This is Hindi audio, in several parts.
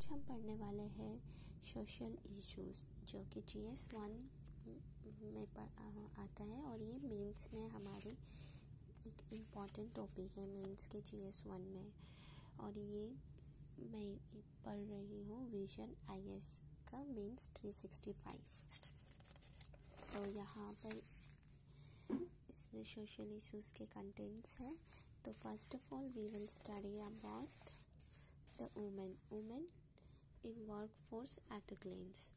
आज हम पढ़ने वाले हैं सोशल इश्यूज़ जो कि जी एस वन में आता है और ये मेंस में हमारी एक इंपॉर्टेंट टॉपिक है मेंस के जी एस वन में। और ये मैं पढ़ रही हूँ विजन आई एस का मेंस थ्री सिक्सटी फाइव तो यहाँ पर इसमें सोशल इश्यूज़ के कंटेंट्स हैं। तो first of all we will study about the women women in workforce at a glance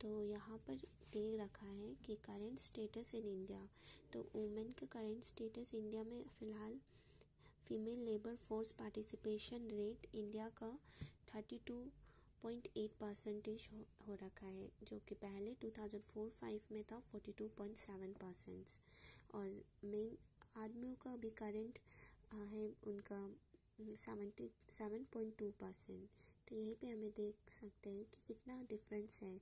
तो यहाँ पर दे रखा है कि करेंट स्टेटस इन इंडिया तो वुमेन का करेंट स्टेटस इंडिया में फ़िलहाल female labour force participation rate India का thirty two point eight percentage हो रखा है, जो कि पहले टू थाउज़ेंड फोर फाइव में था forty two point seven percent और मेन आदमियों का भी करेंट है, उनका seventy, seven point two percent. तो यहीं पे हमें देख सकते हैं कि कितना डिफरेंस है।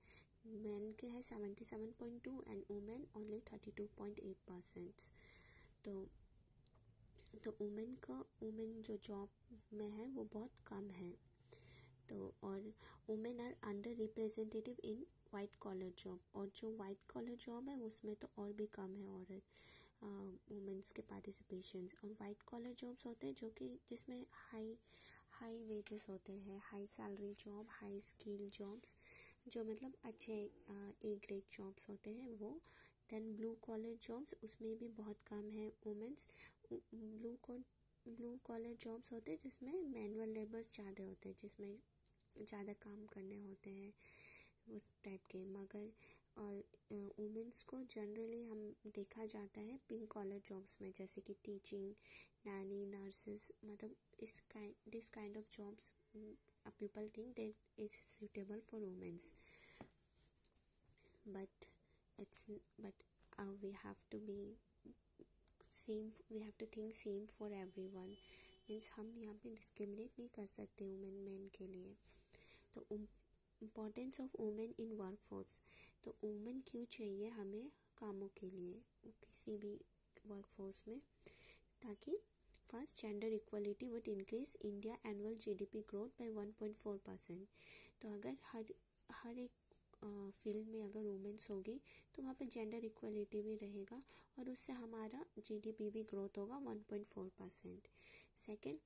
मैन के है seventy seven point two and women only thirty two point eight percent तो तो वुमेन का वुमेन जो जॉब में है वो बहुत कम है। तो और women are under representative in white collar job और जो वाइट कॉलर जॉब है उसमें तो और भी कम है औरत। वुमेंस के पार्टिसिपेशन और वाइट कॉलर जॉब्स होते हैं, जो कि जिसमें हाई हाई वेजेस होते हैं high salary job high skill jobs जो मतलब अच्छे ए ग्रेड जॉब्स होते हैं वो। देन ब्लू कॉलर जॉब्स उसमें भी बहुत कम है womens blue blue collar jobs होते हैं जिसमें मैनुअल लेबर्स ज़्यादा होते हैं, जिसमें ज़्यादा काम करने होते हैं, उस टाइप के। मगर और वुमेंस को जनरली हम देखा जाता है पिंक कॉलर जॉब्स में, जैसे कि टीचिंग नैनी नर्सेस मतलब इस kind this kind of jobs people think that is suitable for womens but it's but we have to be same we have to think same for everyone means हम यहाँ पे डिस्क्रिमिनेट नहीं कर सकते वुमेन मैन के लिए. तो importance of women in workforce तो वुमेन क्यों चाहिए हमें कामों के लिए किसी भी वर्क फोर्स में? ताकि first gender equality would increase India annual GDP growth by 1.4 percent तो अगर हर हर एक फ़ील्ड में अगर वुमेंस होगी तो वहाँ पे जेंडर इक्वलिटी भी रहेगा और उससे हमारा जीडीपी भी ग्रोथ होगा 1.4 परसेंट सेकेंड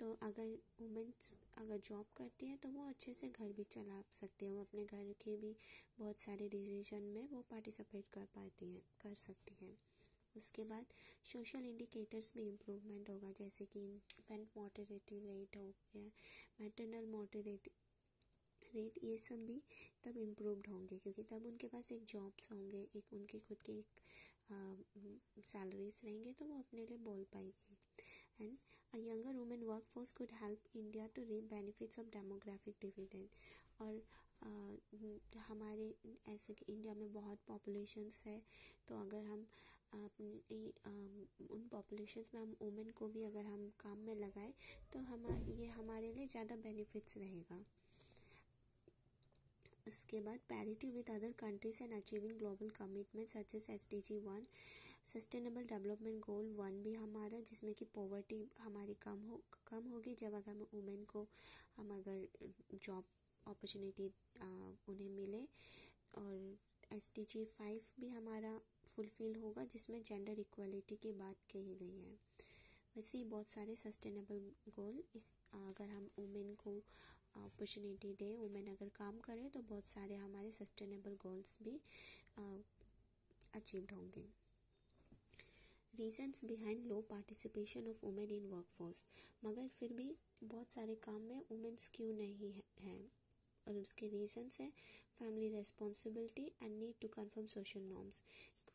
तो अगर वुमेंस अगर जॉब करती हैं तो वो अच्छे से घर भी चला सकती हैं। वो अपने घर के भी बहुत सारे डिसीज़न में वो पार्टिसिपेट कर पाती हैं, कर सकती हैं। उसके बाद सोशल इंडिकेटर्स में इम्प्रूवमेंट होगा, जैसे कि इन्फेंट मोटिलिटी रेट हो गया मैटरनल मोटिलिटी रेट ये सब भी तब इम्प्रूवड होंगे, क्योंकि तब उनके पास एक जॉब्स होंगे, एक उनके खुद के एक सैलरीज रहेंगे तो वो अपने लिए बोल पाएगी। And women workforce could help India to reap benefits of demographic dividend और आ, हमारे ऐसे कि इंडिया में बहुत पॉपुलेशंस है तो अगर हम उन पॉपुलेशंस में हम वुमेन को भी अगर हम काम में लगाए तो हम ये हमारे लिए ज़्यादा बेनिफिट्स रहेगा। इसके बाद parity with other countries and achieving global commitment such S S D G one sustainable development goal one भी हमारा, जिसमें कि पॉवर्टी हमारी कम हो, कम होगी जब अगर हम वुमेन को, हम अगर जॉब अपॉर्चुनिटी उन्हें मिले। और एस डी जी फाइव भी हमारा फुलफिल होगा, जिसमें जेंडर इक्वलिटी की बात कही गई है। वैसे ही बहुत सारे सस्टेनेबल गोल इस, अगर हम वुमेन को अपॉर्चुनिटी दें वुमेन अगर काम करें तो बहुत सारे हमारे सस्टेनेबल गोल्स भी अचीव्ड होंगे। Reasons behind low participation of women in workforce मगर फिर भी बहुत सारे काम में वुमेन्स क्यों नहीं हैं और उसके रीजन्स हैं family responsibility and need to confirm social norms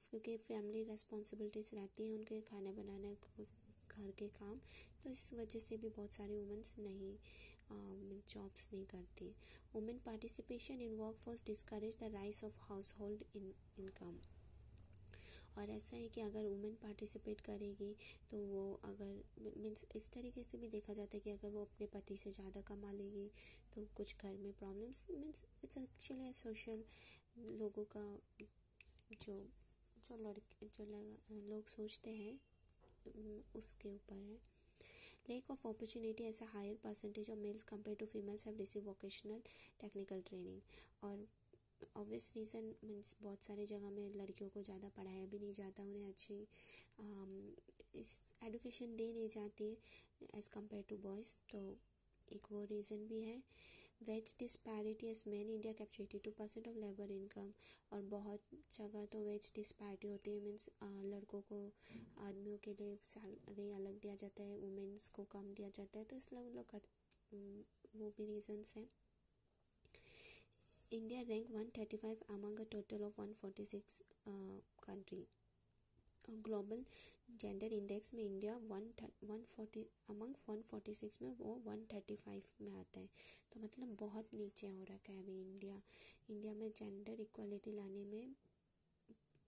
क्योंकि फैमिली रेस्पॉन्सिबिलिटीज़ रहती हैं उनके खाने बनाने घर के काम तो इस वजह से भी बहुत सारी वुमेंस नहीं जॉब्स नहीं करती। Women participation in workforce discourage the rise of household in income और ऐसा है कि अगर वुमेन पार्टिसिपेट करेगी तो वो अगर मीन्स इस तरीके से भी देखा जाता है कि अगर वो अपने पति से ज़्यादा कमा लेगी तो कुछ घर में problems means it's actually social लोगों का जो जो लड़के, जो लोग सोचते हैं उसके ऊपर है। Lack of opportunity as a higher percentage of males compared to females have vocational technical training और ऑब्वियस रीज़न मीन्स बहुत सारे जगह में लड़कियों को ज़्यादा पढ़ाया भी नहीं जाता, उन्हें अच्छी इस एडुकेशन दे नहीं जाती एज़ कंपेयर टू बॉयज़ तो एक वो रीज़न भी है। Wage disparity as man India capture eighty two percent of labour income और बहुत जगह तो वेज डिस्पैरिटी होती है मीन्स लड़कों को, आदमियों के लिए सैलरी अलग दिया जाता है वुमेंस को कम दिया जाता है तो इसलिए उन लोग वो भी रीज़न्स हैं। India rank 135 among a total of 146 uh, country. Global gender index में India one one forty among one forty six में वो वन थर्टी फाइव में आता है। तो मतलब बहुत नीचे हो रखा है अभी इंडिया इंडिया में जेंडर इक्वालिटी लाने में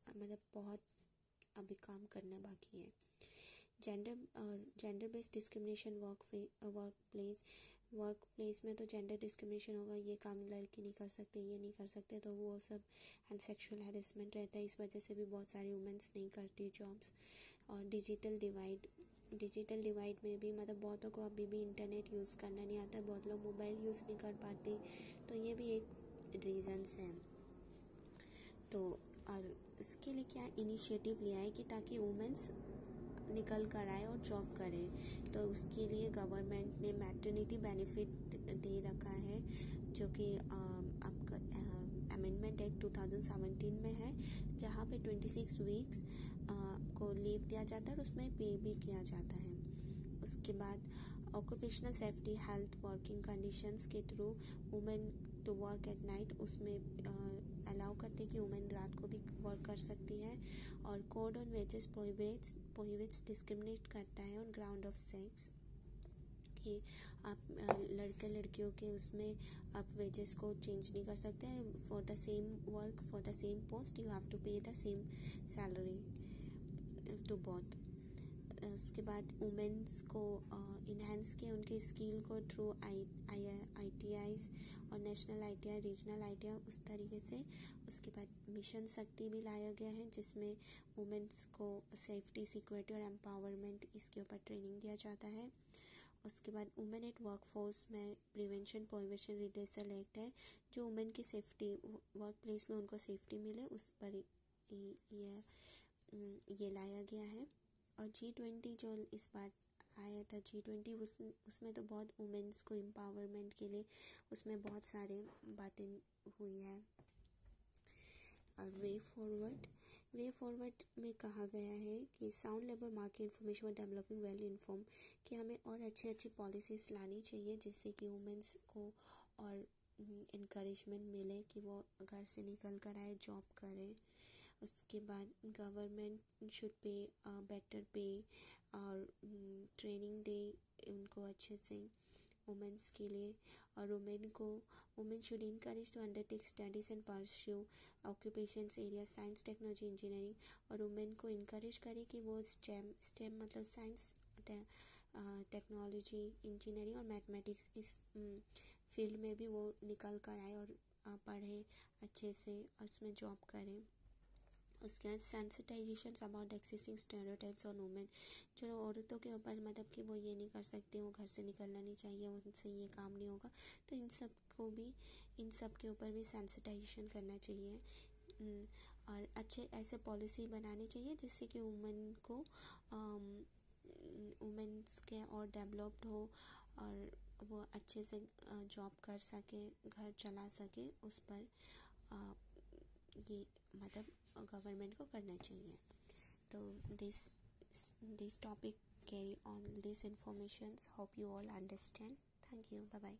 मतलब बहुत अभी काम करना बाकी है। Gender gender based discrimination work workplace workplace में तो जेंडर डिस्क्रिमिनेशन होगा, ये काम लड़की नहीं कर सकते, ये नहीं कर सकते तो वो सब एंड सेक्शुअल हेरेसमेंट रहता है। इस वजह से भी बहुत सारी वुमेंस नहीं करती जॉब्स और डिजिटल डिवाइड डिजिटल डिवाइड में भी मतलब बहुतों को अभी भी इंटरनेट यूज़ करना नहीं आता, बहुत लोग मोबाइल यूज़ नहीं कर पाते तो ये भी एक रीज़न्स हैं। तो और इसके लिए क्या इनिशिएटिव लिया है कि ताकि वुमेंस निकल कर आए और जॉब करें तो उसके लिए गवर्नमेंट ने मैटर्निटी बेनिफिट दे रखा है, जो कि आपका अमेंडमेंट एक्ट 2017 में है, जहाँ पे 26 वीक्स को लीव दिया जाता है और उसमें पे भी किया जाता है। उसके बाद occupational safety health working conditions के through women to work at night उसमें अलाउ करते हैं कि वुमेन रात को भी वर्क कर सकती है और code on wages prohibits prohibits discriminate करता है ऑन ग्राउंड ऑफ़ सेक्स कि आप लड़के लड़कियों के उसमें आप वेजेस को चेंज नहीं कर सकते for the same work for the same post you have to pay the same salary to both उसके बाद वुमेंस को इन्हेंस किया, उनके स्किल को through I I I T Is और national I T I regional I T I उस तरीके से। उसके बाद मिशन शक्ति भी लाया गया है, जिसमें वुमेंस को सेफ्टी सिक्योरिटी और एम्पावरमेंट इसके ऊपर ट्रेनिंग दिया जाता है। उसके बाद वुमेन एट वर्क फोर्स में प्रिवेंशन प्रोहिबिशन रिड्रेसल एक्ट है, जो वुमेन की सेफ्टी वर्क प्लेस में उनको सेफ्टी मिले, उस पर ये ये लाया गया है। और जी ट्वेंटी जो इस बार आया था जी ट्वेंटी उस, उसमें तो बहुत वुमेंस को एम्पावरमेंट के लिए उसमें बहुत सारे बातें हुई हैं। और वे फॉरवर्ड वे फॉरवर्ड में कहा गया है कि sound labour market information developing well inform कि हमें और अच्छी अच्छी पॉलिसीज़ लानी चाहिए जिससे कि वुमेंस को और इनक्रेजमेंट मिले कि वो घर से निकल कर आए जॉब करें। उसके बाद गवर्नमेंट शुड पे बेटर पे और ट्रेनिंग दे उनको अच्छे से वुमेंस के लिए और वुमेन को women should encourage to undertake studies and pursue occupation area science technology engineering और वुमेन को इनकरेज करे कि वो स्टेम स्टेम मतलब साइंस टेक्नोलॉजी इंजीनियरिंग और मैथमेटिक्स इस फ़ील्ड में भी वो निकल कर आए और पढ़े अच्छे से और उसमें जॉब करें। उसके बाद sensitization about existing stereotypes on women जो औरतों के ऊपर मतलब कि वो ये नहीं कर सकती वो घर से निकलना नहीं चाहिए उनसे ये काम नहीं होगा। तो इन सबको भी इन सब के ऊपर भी सेंसिटाइजेशन करना चाहिए। और अच्छे ऐसे पॉलिसी बनानी चाहिए जिससे कि वुमेन को वुमेंस के और डेवलप्ड हो और वो अच्छे से जॉब कर सके घर चला सके उस पर आ, ये मतलब गवर्नमेंट को करना चाहिए। तो this this topic carry on this information hope you all understand thank you bye bye